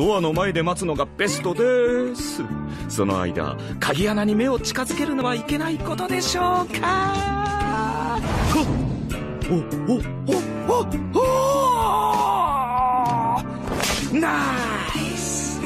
ドアの前で待つのがベストです。その間鍵穴に目を近づけるのはいけないことでしょうか。ナイス。